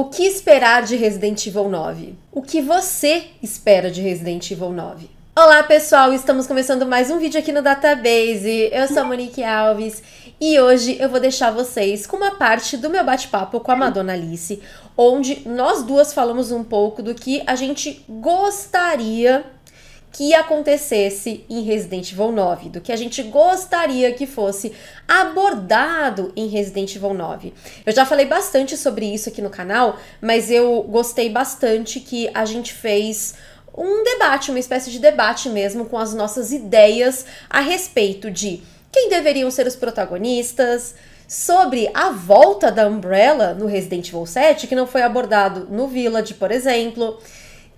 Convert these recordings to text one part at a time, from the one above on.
O que esperar de Resident Evil 9? O que você espera de Resident Evil 9? Olá pessoal, estamos começando mais um vídeo aqui no Database. Eu sou a Monique Alves e hoje eu vou deixar vocês com uma parte do meu bate-papo com a Madonna Alice, onde nós duas falamos um pouco do que a gente gostaria que acontecesse em Resident Evil 9, do que a gente gostaria que fosse abordado em Resident Evil 9. Eu já falei bastante sobre isso aqui no canal, mas eu gostei bastante que a gente fez um debate, uma espécie de debate mesmo com as nossas ideias a respeito de quem deveriam ser os protagonistas, sobre a volta da Umbrella no Resident Evil 7, que não foi abordado no Village, por exemplo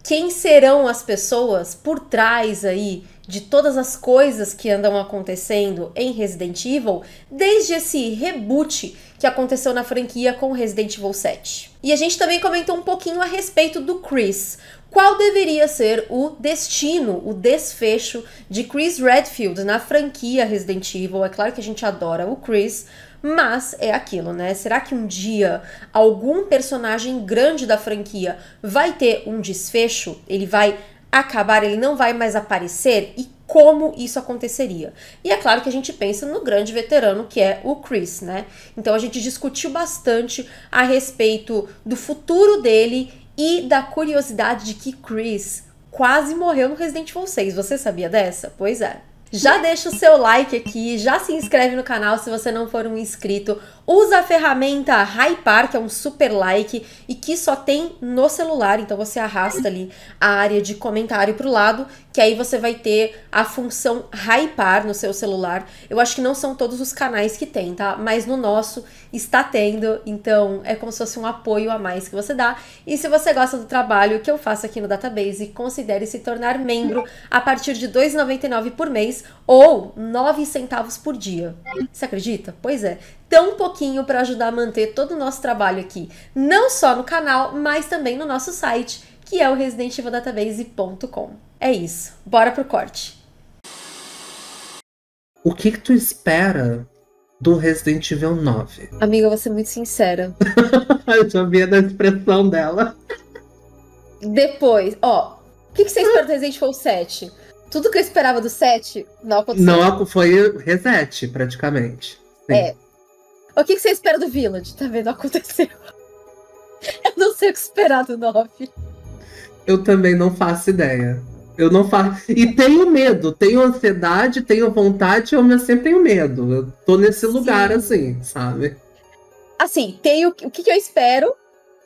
quem serão as pessoas por trás aí de todas as coisas que andam acontecendo em Resident Evil, desde esse reboot que aconteceu na franquia com Resident Evil 7. E a gente também comentou um pouquinho a respeito do Chris. Qual deveria ser o destino, o desfecho de Chris Redfield na franquia Resident Evil? É claro que a gente adora o Chris, mas é aquilo, né? Será que um dia algum personagem grande da franquia vai ter um desfecho? Ele vai acabar, ele não vai mais aparecer? E como isso aconteceria? E é claro que a gente pensa no grande veterano que é o Chris, né? Então a gente discutiu bastante a respeito do futuro dele e da curiosidade de que Chris quase morreu no Resident Evil 6. Você sabia dessa? Pois é. Já deixa o seu like aqui, já se inscreve no canal se você não for um inscrito. Usa a ferramenta Hypar, que é um super like e que só tem no celular, então você arrasta ali a área de comentário pro lado, que aí você vai ter a função Hypar no seu celular. Eu acho que não são todos os canais que tem, tá? Mas no nosso está tendo, então é como se fosse um apoio a mais que você dá. E se você gosta do trabalho que eu faço aqui no Database, considere se tornar membro a partir de R$ 2,99 por mês ou 9 centavos por dia. Você acredita? Pois é. Tão pouquinho para ajudar a manter todo o nosso trabalho aqui, não só no canal, mas também no nosso site, que é o residentivildatabase.com. É isso. Bora pro corte. O que, que tu espera do Resident Evil 9? Amiga, eu vou ser muito sincera. eu já vi da expressão dela. Depois, ó, o que, que você espera do Resident Evil 7? Tudo que eu esperava do 7 não aconteceu. Não, foi reset, praticamente. Sim. É. O que, que você espera do Village? Tá vendo? Aconteceu. Eu não sei o que esperar do 9. Eu também não faço ideia. Eu não faço. E tenho medo, tenho ansiedade, tenho vontade, eu sempre tenho medo. Eu tô nesse lugar Sim. assim, sabe? Assim, tenho o que, que eu espero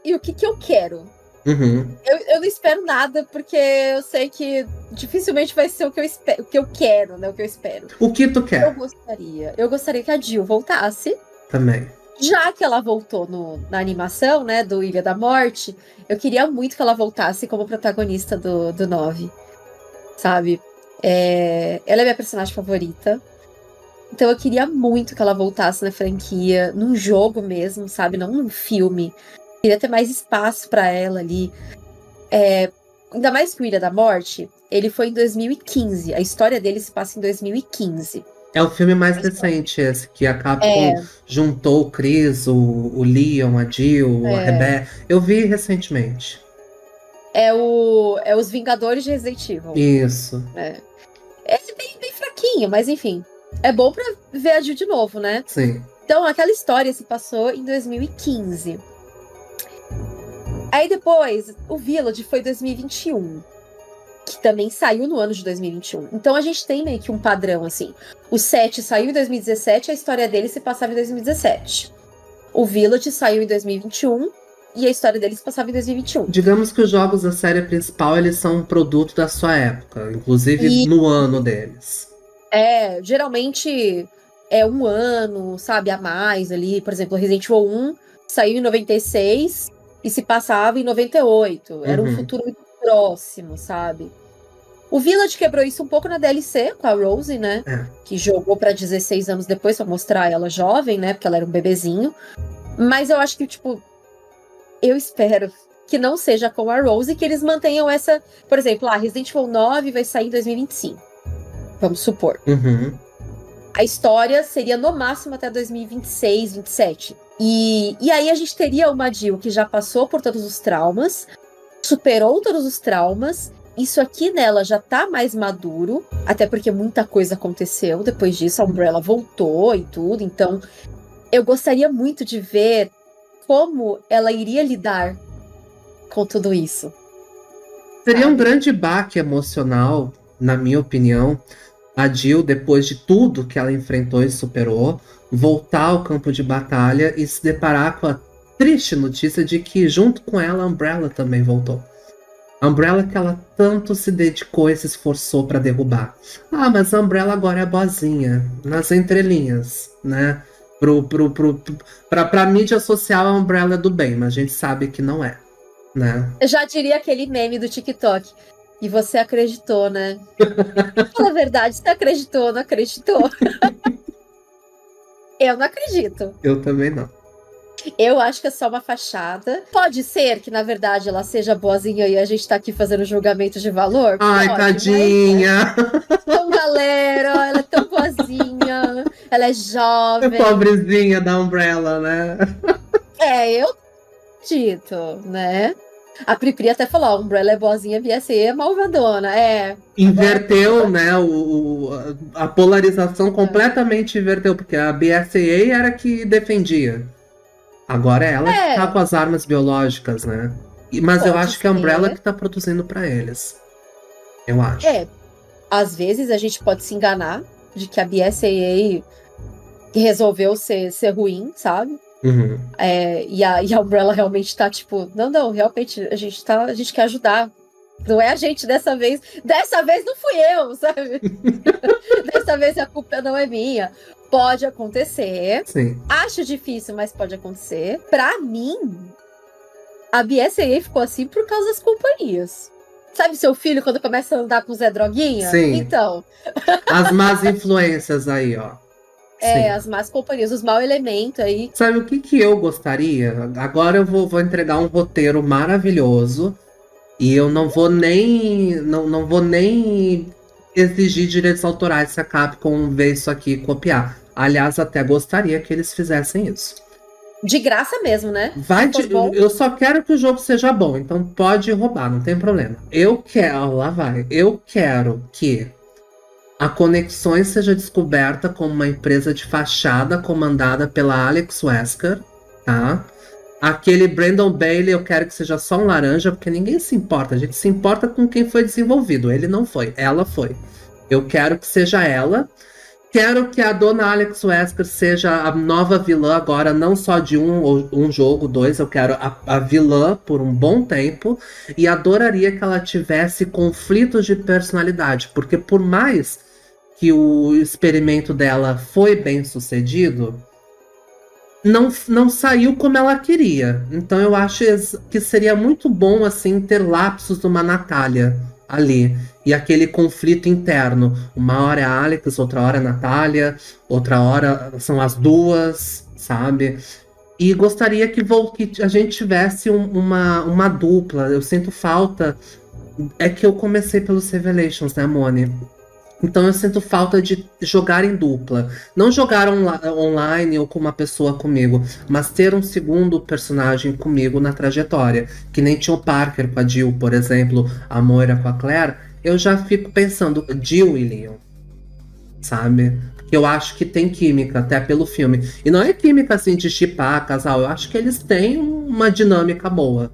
e o que, que eu quero. Uhum. Eu, eu não espero nada, porque eu sei que dificilmente vai ser o que eu espero, o que eu quero, né? O que eu espero. O que tu quer? Eu gostaria. Eu gostaria que a Jill voltasse. Também. Já que ela voltou no, na animação, né, do Ilha da Morte, eu queria muito que ela voltasse como protagonista do, do 9. Sabe? É, ela é minha personagem favorita. Então eu queria muito que ela voltasse na franquia, num jogo mesmo, sabe? Não num filme. Queria ter mais espaço para ela ali. É, ainda mais que o Ilha da Morte, ele foi em 2015. A história dele se passa em 2015. É o filme mais recente esse, que a Capcom é. juntou o Chris, o, o Leon, a Jill, é. a Rebecca. Eu vi recentemente. É, o, é os Vingadores de Resident Evil. Isso. É, é bem, bem fraquinho, mas enfim. É bom pra ver a Jill de novo, né? Sim. Então, aquela história se passou em 2015. Aí depois, o Village foi 2021 que também saiu no ano de 2021. Então a gente tem meio que um padrão assim. O 7 saiu em 2017, a história dele se passava em 2017. O Village saiu em 2021 e a história dele se passava em 2021. Digamos que os jogos da série principal eles são um produto da sua época, inclusive e... no ano deles. É, geralmente é um ano, sabe, a mais ali. Por exemplo, Resident Evil 1 saiu em 96 e se passava em 98. Era uhum. um futuro muito próximo, sabe? O Village quebrou isso um pouco na DLC com a Rose, né? É. Que jogou para 16 anos depois para mostrar ela jovem, né? Porque ela era um bebezinho. Mas eu acho que, tipo, eu espero que não seja com a Rose que eles mantenham essa. Por exemplo, a ah, Resident Evil 9 vai sair em 2025. Vamos supor. Uhum. A história seria no máximo até 2026, 27. E, e aí a gente teria uma Jill que já passou por todos os traumas, superou todos os traumas. Isso aqui nela já tá mais maduro, até porque muita coisa aconteceu depois disso. A Umbrella voltou e tudo. Então, eu gostaria muito de ver como ela iria lidar com tudo isso. Seria um grande baque emocional, na minha opinião, a Jill, depois de tudo que ela enfrentou e superou, voltar ao campo de batalha e se deparar com a triste notícia de que, junto com ela, a Umbrella também voltou. A Umbrella que ela tanto se dedicou e se esforçou para derrubar. Ah, mas a Umbrella agora é boazinha, nas entrelinhas, né? Pro, pro, pro, pra, pra mídia social, a Umbrella é do bem, mas a gente sabe que não é, né? Eu já diria aquele meme do TikTok. E você acreditou, né? Fala a verdade, você acreditou, não acreditou? Eu não acredito. Eu também não. Eu acho que é só uma fachada. Pode ser que, na verdade, ela seja boazinha e a gente tá aqui fazendo julgamento de valor? Ai, Pode, tadinha! Mas, então, galera, ela é tão boazinha, ela é jovem. Pobrezinha da Umbrella, né? É, eu acredito, né? A Pripri até falou, a Umbrella é boazinha, BSA é malvadona, é. Inverteu, né, o, a polarização completamente inverteu, porque a BSAA era que defendia. Agora é ela é. que tá com as armas biológicas, né? Mas Pode eu acho que é a Umbrella que tá produzindo para eles. Eu acho. É. Às vezes a gente pode se enganar de que a BSAA resolveu ser, ser ruim, sabe? Uhum. É, e, a, e a Umbrella realmente tá tipo, não, não, realmente a gente tá, a gente quer ajudar. Não é a gente dessa vez. Dessa vez não fui eu, sabe? dessa vez a culpa não é minha. Pode acontecer. Sim. Acho difícil, mas pode acontecer. Pra mim, a BSAA ficou assim por causa das companhias. Sabe seu filho quando começa a andar com o Zé Droguinha? Sim. Então. As más influências aí, ó. É, as más companhias, os mau elementos aí. Sabe o que, que eu gostaria? Agora eu vou, vou entregar um roteiro maravilhoso. E eu não vou nem. Não, não vou nem exigir direitos autorais se a Capcom ver isso aqui e copiar. Aliás, até gostaria que eles fizessem isso. De graça mesmo, né? Vai de, eu só quero que o jogo seja bom, então pode roubar, não tem problema. Eu quero, lá vai. Eu quero que a Conexões seja descoberta como uma empresa de fachada comandada pela Alex Wesker, tá? Aquele Brandon Bailey eu quero que seja só um laranja, porque ninguém se importa. A gente se importa com quem foi desenvolvido. Ele não foi, ela foi. Eu quero que seja ela. Quero que a dona Alex Wesker seja a nova vilã agora, não só de um, um jogo, dois. Eu quero a, a vilã por um bom tempo. E adoraria que ela tivesse conflitos de personalidade. Porque por mais que o experimento dela foi bem sucedido, não, não saiu como ela queria. Então eu acho que seria muito bom assim ter lapsos de uma Natália ali. E aquele conflito interno. Uma hora é a Alex, outra hora é a Natália, outra hora são as duas, sabe? E gostaria que, que a gente tivesse um, uma, uma dupla. Eu sinto falta. É que eu comecei pelos Revelations, né, Mone? Então eu sinto falta de jogar em dupla. Não jogar on online ou com uma pessoa comigo, mas ter um segundo personagem comigo na trajetória. Que nem tinha o Parker com a Jill, por exemplo, a Moira com a Claire. Eu já fico pensando, Jill e Leon. Sabe? eu acho que tem química, até pelo filme. E não é química assim de chipar casal, eu acho que eles têm uma dinâmica boa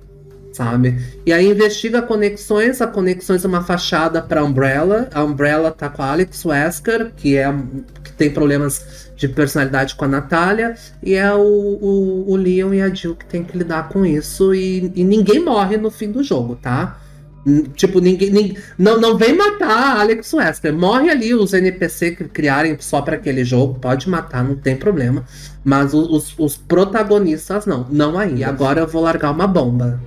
sabe? E aí investiga conexões, a conexões é uma fachada para Umbrella. A Umbrella tá com a Alex Wesker, que é que tem problemas de personalidade com a Natália, e é o, o, o Leon e a Jill que tem que lidar com isso e, e ninguém morre no fim do jogo, tá? Tipo, ninguém, ninguém. não, não vem matar Alex Wesker. Morre ali os NPC que criarem só para aquele jogo. Pode matar, não tem problema. Mas os, os protagonistas não. Não aí. Agora eu vou largar uma bomba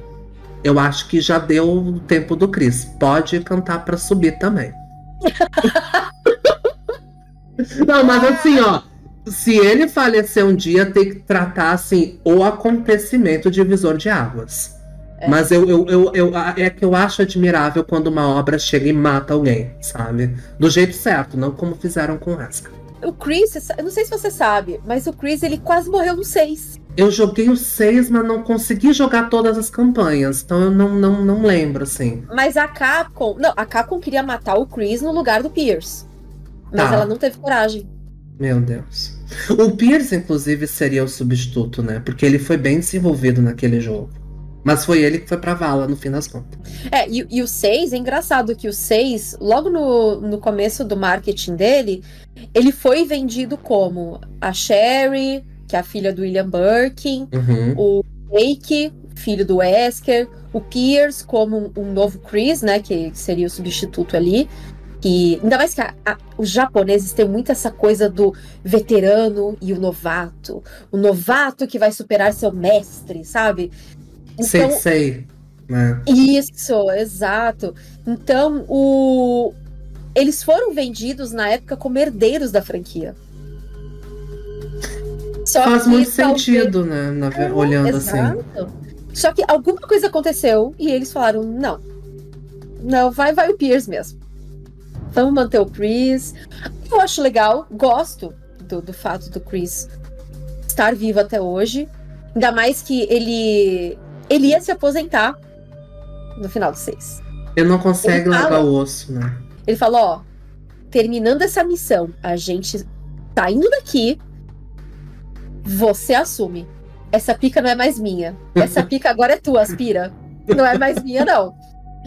eu acho que já deu o tempo do Chris. Pode cantar para subir também. Não, mas assim, ó. Se ele falecer um dia, tem que tratar assim o acontecimento divisor de águas. É. Mas eu, eu, eu, eu, é que eu acho admirável quando uma obra chega e mata alguém, sabe? Do jeito certo, não como fizeram com essa. O Chris, eu não sei se você sabe, mas o Chris ele quase morreu no 6. Eu joguei o 6, mas não consegui jogar todas as campanhas, então eu não, não, não lembro, assim. Mas a Capcom. Não, a Capcom queria matar o Chris no lugar do Pierce. Mas Tá. ela não teve coragem. Meu Deus. O Pierce, inclusive, seria o substituto, né? Porque ele foi bem desenvolvido naquele jogo. Mas foi ele que foi pra vala, no fim das contas. É, e, e o 6, é engraçado que o 6, logo no, no começo do marketing dele, ele foi vendido como a Sherry, que é a filha do William Birkin, Uhum. o Jake, filho do Wesker, o Pierce como um, novo Chris, né, que seria o substituto ali. E ainda mais que a- a- os japoneses têm muito essa coisa do veterano e o novato. O novato que vai superar seu mestre, sabe? Sei, sei. Né? Isso, exato. Então, o... eles foram vendidos na época como herdeiros da franquia. Só Faz muito talvez- sentido, né? na É, olhando assim. exato. Só que alguma coisa aconteceu e eles falaram: não. Não, vai, vai o Pierce mesmo. Vamos manter o Chris. Eu acho legal, gosto do, do fato do Chris estar vivo até hoje. Ainda mais que ele. Ele ia se aposentar no final do 6. Ele não consegue Ele fala- largar o osso, né? Ele falou: ó, terminando essa missão, a gente tá indo daqui. Você assume. Essa pica não é mais minha. Essa pica agora é tua, aspira. Não é mais minha, não.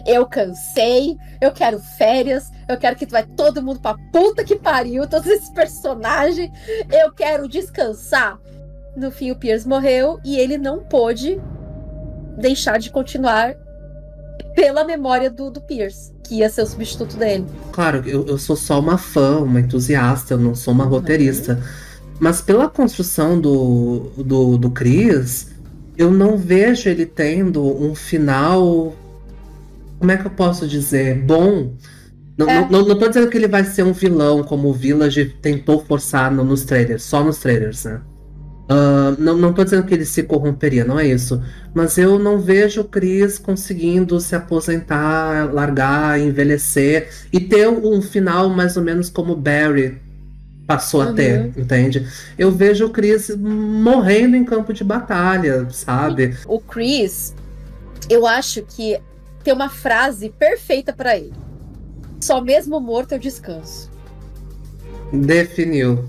Eu cansei, eu quero férias, eu quero que tu vai todo mundo pra puta que pariu, todos esses personagens. Eu quero descansar. No fim, o Pierce morreu e ele não pôde deixar de continuar pela memória do, do Pierce, que ia ser o substituto dele. Claro, eu, eu sou só uma fã, uma entusiasta, eu não sou uma roteirista. Mas pela construção do, do, do Chris, eu não vejo ele tendo um final. Como é que eu posso dizer? Bom. Não, É. não, não, tô dizendo que ele vai ser um vilão, como o Village tentou forçar no- nos trailers, só nos trailers, né? Ah, não, não tô dizendo que ele se corromperia, não é isso. Mas eu não vejo o Chris conseguindo se aposentar, largar, envelhecer e ter um final mais ou menos como o Barry passou a Uhum. ter, entende? Eu vejo o Chris morrendo em campo de batalha, sabe? O Chris, eu acho que tem uma frase perfeita pra ele. Só mesmo morto eu descanso. Definiu.